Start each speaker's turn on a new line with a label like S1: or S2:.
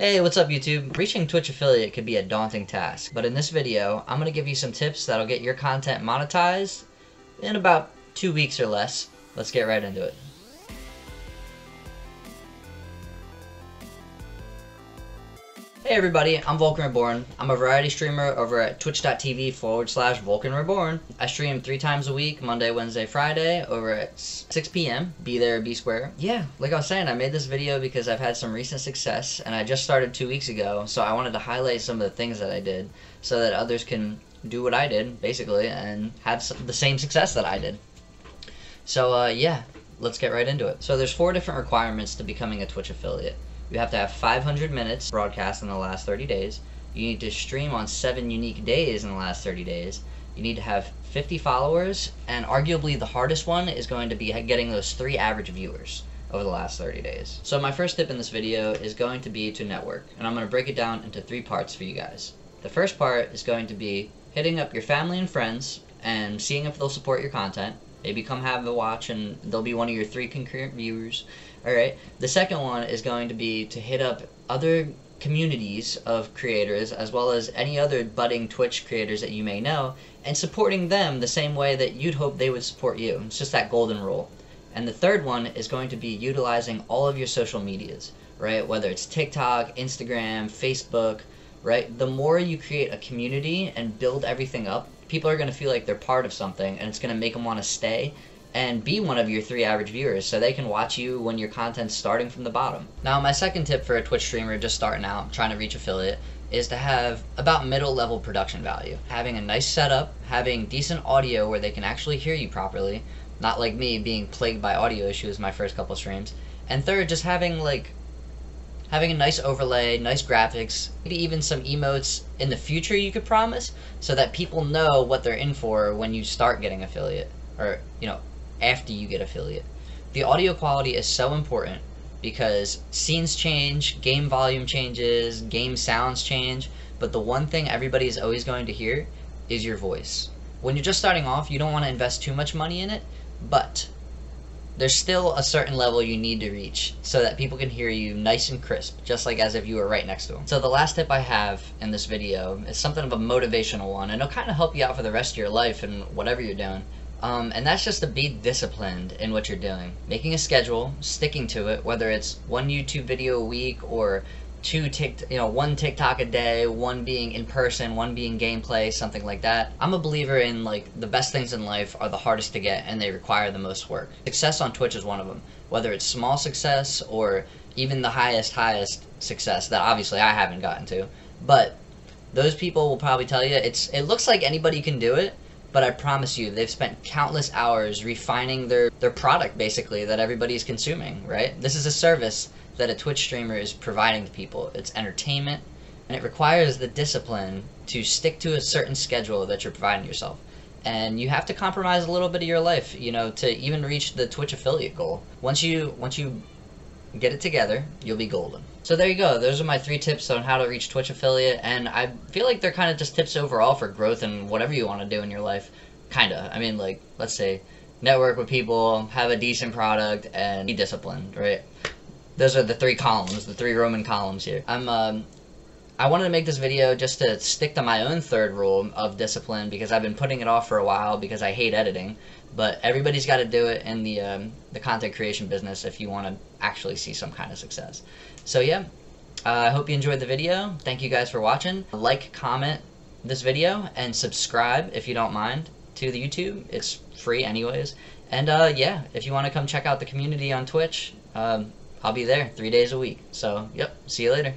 S1: Hey, what's up YouTube? Reaching Twitch affiliate could be a daunting task, but in this video, I'm to give you some tips that'll get your content monetized in about two weeks or less. Let's get right into it. Hey everybody, I'm Vulcan Reborn. I'm a variety streamer over at twitch.tv forward slash Vulcan Reborn. I stream three times a week, Monday, Wednesday, Friday, over at 6 p.m. Be there, be square. Yeah, like I was saying, I made this video because I've had some recent success, and I just started two weeks ago, so I wanted to highlight some of the things that I did so that others can do what I did, basically, and have the same success that I did. So, uh, yeah, let's get right into it. So there's four different requirements to becoming a Twitch affiliate. You have to have 500 minutes broadcast in the last 30 days. You need to stream on seven unique days in the last 30 days. You need to have 50 followers, and arguably the hardest one is going to be getting those three average viewers over the last 30 days. So my first tip in this video is going to be to network, and I'm going to break it down into three parts for you guys. The first part is going to be hitting up your family and friends and seeing if they'll support your content. Maybe come have a watch and they'll be one of your three concurrent viewers. Alright, the second one is going to be to hit up other communities of creators as well as any other budding Twitch creators that you may know and supporting them the same way that you'd hope they would support you. It's just that golden rule. And the third one is going to be utilizing all of your social medias, right? Whether it's TikTok, Instagram, Facebook, right? The more you create a community and build everything up, people are going to feel like they're part of something and it's going to make them want to stay and be one of your three average viewers so they can watch you when your content's starting from the bottom. Now, my second tip for a Twitch streamer just starting out, trying to reach affiliate, is to have about middle level production value. Having a nice setup, having decent audio where they can actually hear you properly, not like me being plagued by audio issues my first couple streams. And third, just having like having a nice overlay, nice graphics, maybe even some emotes in the future you could promise so that people know what they're in for when you start getting affiliate or, you know, after you get affiliate. The audio quality is so important because scenes change, game volume changes, game sounds change, but the one thing everybody is always going to hear is your voice. When you're just starting off, you don't want to invest too much money in it, but there's still a certain level you need to reach so that people can hear you nice and crisp, just like as if you were right next to them. So the last tip I have in this video is something of a motivational one, and it'll kind of help you out for the rest of your life and whatever you're doing. Um, and that's just to be disciplined in what you're doing. Making a schedule, sticking to it, whether it's one YouTube video a week or two tick, you know, one TikTok a day, one being in person, one being gameplay, something like that. I'm a believer in like the best things in life are the hardest to get and they require the most work. Success on Twitch is one of them. Whether it's small success or even the highest, highest success that obviously I haven't gotten to. But those people will probably tell you it's it looks like anybody can do it, but I promise you, they've spent countless hours refining their, their product, basically, that everybody's consuming, right? This is a service that a Twitch streamer is providing to people. It's entertainment, and it requires the discipline to stick to a certain schedule that you're providing yourself. And you have to compromise a little bit of your life, you know, to even reach the Twitch affiliate goal. Once you once you get it together, you'll be golden. So there you go. Those are my three tips on how to reach Twitch affiliate, and I feel like they're kind of just tips overall for growth and whatever you want to do in your life. Kinda. I mean, like, let's say, network with people, have a decent product, and be disciplined, right? Those are the three columns, the three Roman columns here. I'm, um, I wanted to make this video just to stick to my own third rule of discipline because I've been putting it off for a while because I hate editing. But everybody's got to do it in the um, the content creation business if you want to actually see some kind of success. So yeah, uh, I hope you enjoyed the video. Thank you guys for watching. Like, comment this video, and subscribe if you don't mind to the YouTube. It's free anyways. And uh, yeah, if you want to come check out the community on Twitch, um, I'll be there three days a week. So, yep, see you later.